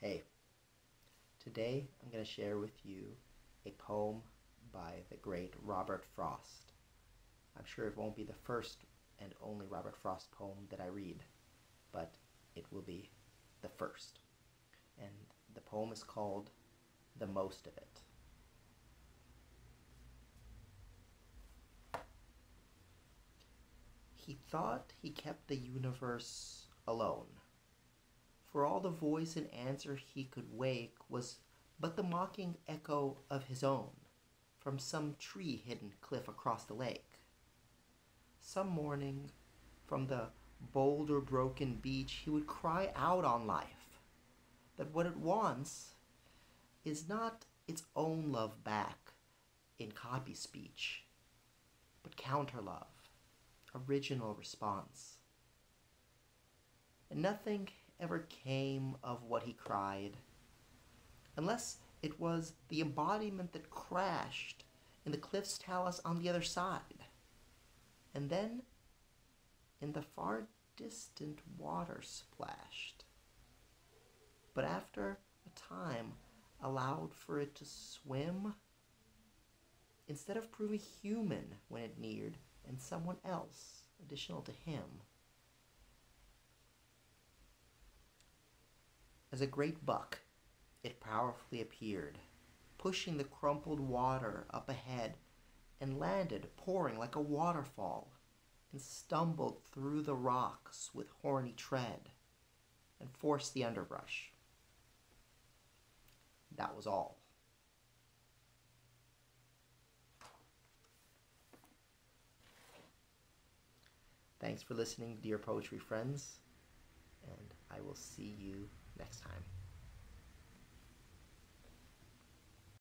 Hey, today I'm going to share with you a poem by the great Robert Frost. I'm sure it won't be the first and only Robert Frost poem that I read, but it will be the first. And the poem is called The Most of It. He thought he kept the universe alone for all the voice and answer he could wake was but the mocking echo of his own from some tree hidden cliff across the lake. Some morning, from the boulder broken beach, he would cry out on life that what it wants is not its own love back in copy speech, but counter love, original response. And nothing ever came of what he cried, unless it was the embodiment that crashed in the cliff's talus on the other side, and then in the far distant water splashed. But after a time allowed for it to swim, instead of proving human when it neared and someone else additional to him, As a great buck, it powerfully appeared, pushing the crumpled water up ahead, and landed pouring like a waterfall, and stumbled through the rocks with horny tread, and forced the underbrush. That was all. Thanks for listening, dear poetry friends, and I will see you next time.